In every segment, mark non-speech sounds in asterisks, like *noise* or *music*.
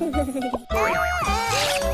¡Gracias! *laughs* *laughs*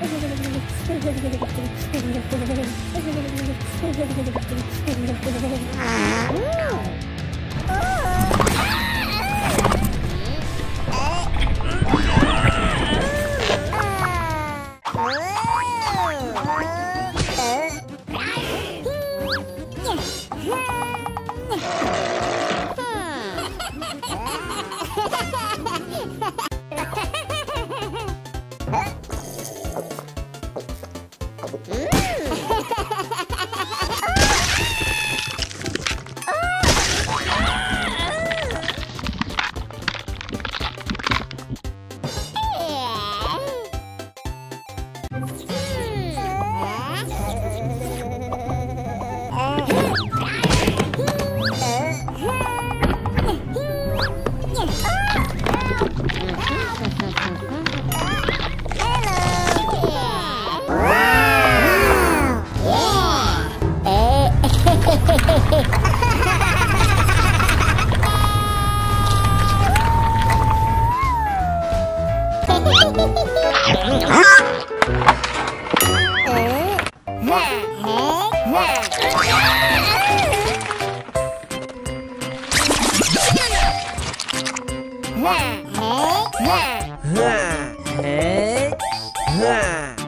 Mm-hmm. ¡Mmm! Huh? Huh? Huh? Huh?